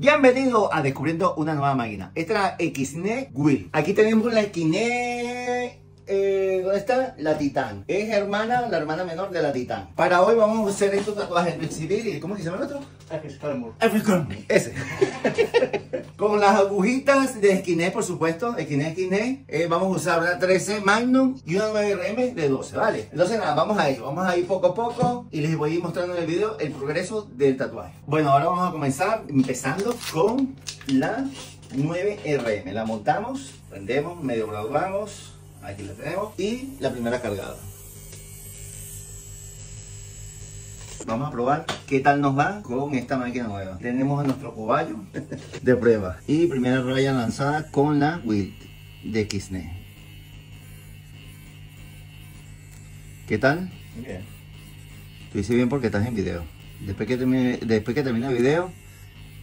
Bienvenido a Descubriendo una nueva máquina. Esta es la XNE Wheel. Aquí tenemos la XNE... Eh, ¿Dónde está? La Titán. Es hermana, la hermana menor de la Titán. Para hoy vamos a hacer estos tatuajes de civil y ¿cómo se llama el otro? Ese. Con las agujitas de esquiné, por supuesto, esquiné, esquiné, eh, vamos a usar una 13 Magnum y una 9RM de 12, ¿vale? Entonces nada, vamos a ir, vamos a ir poco a poco y les voy a ir mostrando en el video el progreso del tatuaje. Bueno, ahora vamos a comenzar empezando con la 9RM. La montamos, prendemos, medio graduamos, aquí la tenemos y la primera cargada. Vamos a probar qué tal nos va con esta máquina nueva. Tenemos a nuestro cobayo de prueba. Y primera raya lanzada con la Wild de Kisne. ¿Qué tal? Bien. Tú dices bien porque estás en video. Después que termine, después que termine el video,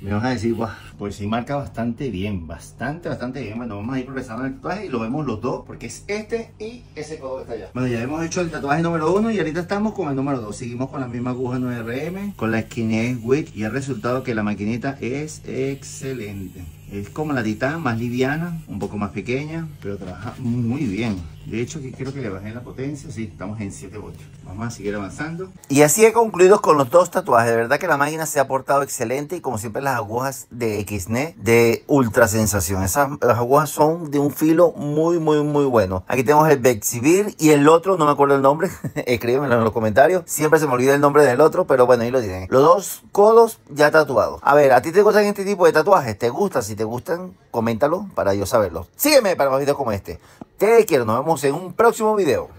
me vas a decir, guau, pues sí marca bastante bien, bastante, bastante bien. Bueno, vamos a ir progresando en el tatuaje y lo vemos los dos, porque es este y ese codo que está allá. Bueno, ya hemos hecho el tatuaje número uno y ahorita estamos con el número dos. Seguimos con la misma aguja 9RM, con la skinhead width y el resultado que la maquinita es excelente. Es como la Titan, más liviana, un poco más pequeña, pero trabaja muy bien. De hecho, aquí creo que le bajé la potencia. Sí, estamos en 7 voltios. Vamos a seguir avanzando. Y así he concluido con los dos tatuajes. De verdad que la máquina se ha portado excelente y como siempre las agujas de XNE de ultra sensación. Esas las agujas son de un filo muy, muy, muy bueno. Aquí tenemos el Bexivir y el otro, no me acuerdo el nombre. Escríbemelo en los comentarios. Siempre se me olvida el nombre del otro, pero bueno, ahí lo tienen. Los dos codos ya tatuados. A ver, ¿a ti te gustan este tipo de tatuajes? ¿Te gusta? Si te gustan, coméntalo para yo saberlo. Sígueme para más videos como este. Te quiero, nos vemos en un próximo video.